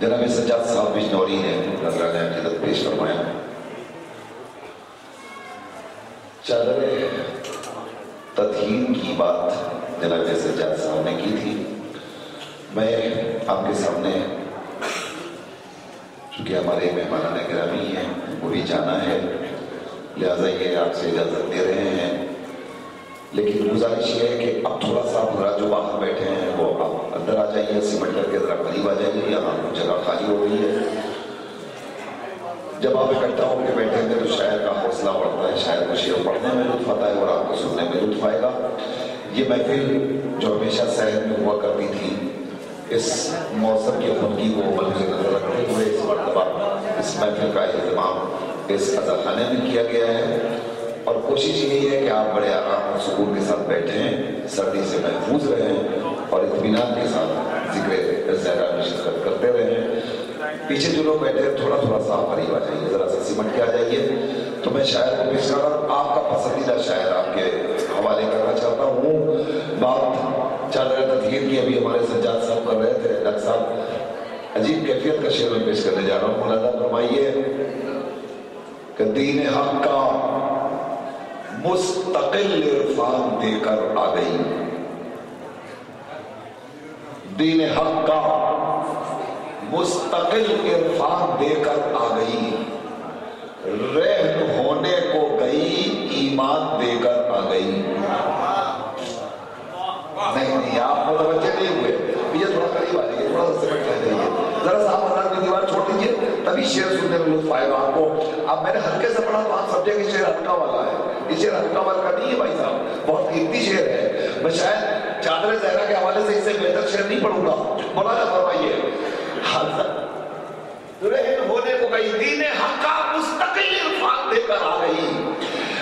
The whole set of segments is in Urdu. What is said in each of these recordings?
جناب سجاد صاحب بجنوری نے عقیدت پیش فرمایا۔ چادر تدہین کی بات جناب سجاد صاحب نے کی تھی۔ میں آپ کے سامنے، چونکہ ہمارے مہمان گرامی ہیں، وہ بھی جانا ہے، لہٰذا یہ آپ سے اجازت دے رہے ہیں۔ لیکن گزارش یہ ہے کہ اب تھوڑا سا ذرا جو باہر بیٹھے ہیں، وہ آپ اندر آ جائیے سیمنٹ کر کے ذرا قریب آ جائیے، یہاں جگہ خالی ہو گئی ہے۔ جب آپ اکٹھا ہو کے بیٹھیں گے تو شاعر کا حوصلہ بڑھتا ہے، شاعر کو شعر پڑھنے میں لطف آتا ہے اور آپ کو سننے میں لطف آئے گا۔ یہ محفل جو ہمیشہ شہر میں ہوا کرتی تھی، اس موسم کی خودگی کو ملک نظر رکھتے ہوئے، اس مرتبہ اس محفل کا اہتمام اس اضا خانے میں کیا گیا ہے۔ اور کوشش یہی ہے کہ آپ بڑے آرام سکون کے ساتھ بیٹھیں سردی سے محفوظ رہیں اور اطمینان کے ساتھ ذکر زہرا میں شرکت کرتے رہیں پیچھے جو لوگ بیٹھے ہیں تھوڑا تھوڑا سا قریب آ جائیے ذرا سا سمٹ کے آ جائیے تو میں شاعر کو پیش کر رہا ہوں آپ کا پسندیدہ شاعر آپ کے حوالے کرنا چاہتا ہوں بات چادر تدہیر کی ابھی ہمارے سجاد صاحب کر رہے تھے ڈاکٹر صاحب عجیب کیفیت کا شعر میں پیش کرنے جا رہا ہوں مولانا فرمائیے کہ دین حق کا مستقل عرفان دے کر آ گئی۔ دین حق کا مستقل عرفان دے کر آ گئی۔ رہن ہونے کو گئی، ایمان دے کر آ گئی۔ نہیں نہیں، آپ متوجہ نہیں ہوئے۔ یہ تھوڑا قریب آ جائیے، تھوڑا سا سمٹ کر جائیے۔ ذرا سا آپ کی دیوار چھوڑ دیجیے تبھی شعر سننے میں لطف آئے گا آپ کو۔ اب میں نے ہلکے سے پڑھا تو آپ سمجھے کہ شعر ہلکا والا ہے۔ یہ شعر ہلکا والا کا نہیں ہے بھائی صاحب، بہت قیمتی شعر ہے میں شاید چادر زہرا کے حوالے سے اس سے بہتر شعر نہیں پڑھوں گا۔ مولانا فرمائیے۔ رہن ہونے کو گئی دین حق کا مستقل عرفان دے کر آ گئی۔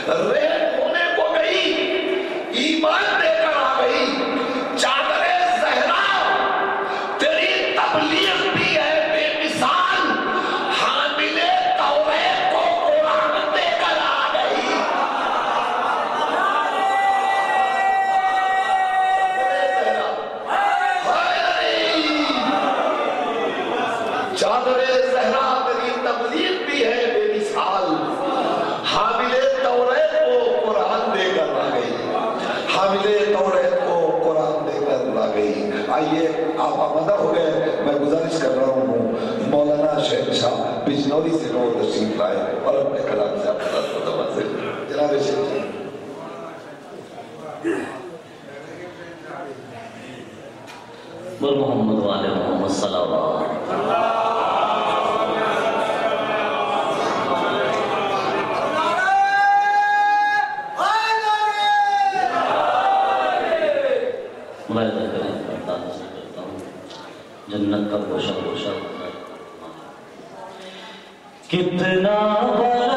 رہن ہونے کو گئی ایمان دے آمده خوبه من گزارش کردم و مولانا شهر شاه بجنوری سی نور تشریف لائے اور من کلام سے آپ خدا متوازن جناب شیخ. بل محمد والے محمد صلی اللہ علیہ وسلم Baba.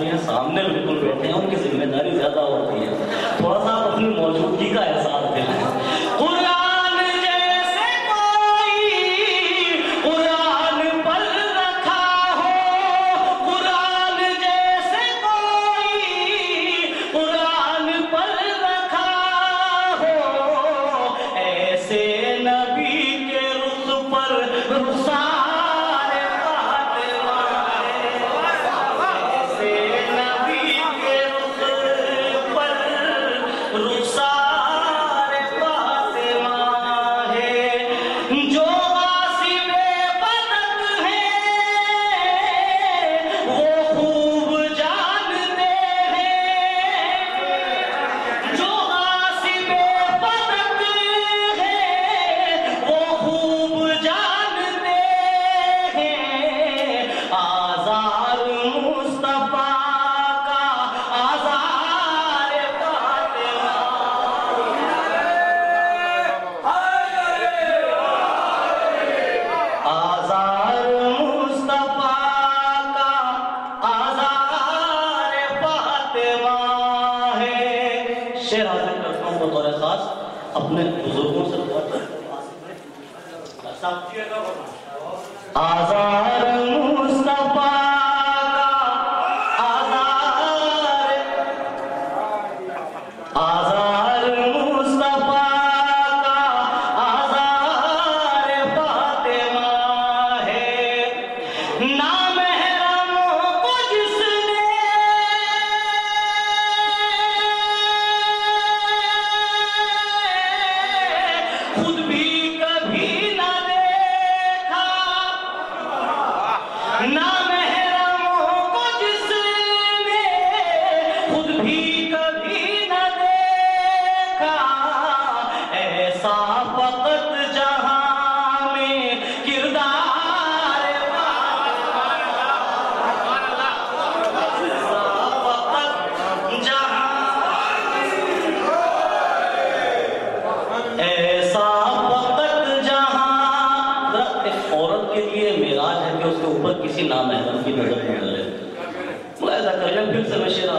جو یہاں سامنے بالکل بیٹھے ہیں، ان کی ذمہ داری زیادہ ہوتی ہے۔ تھوڑا سا اپنی موجودگی کا احساس دلائیں۔ 好的 کے لیے معراج ہے کہ اس کے اوپر کسی نامحرم کی نظر نہ ڈالے ملاحظہ کر لیں پھر سے میں شیرا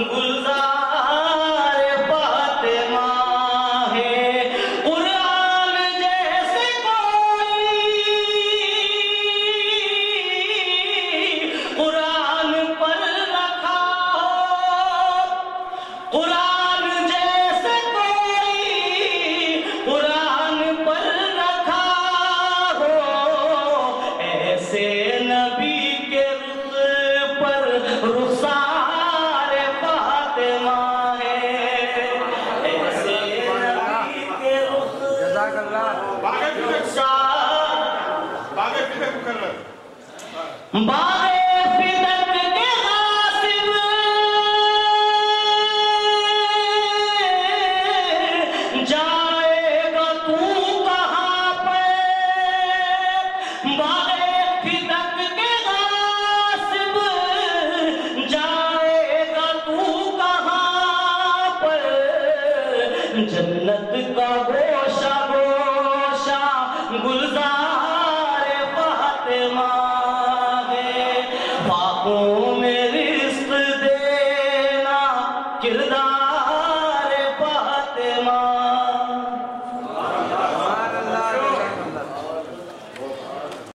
گلزار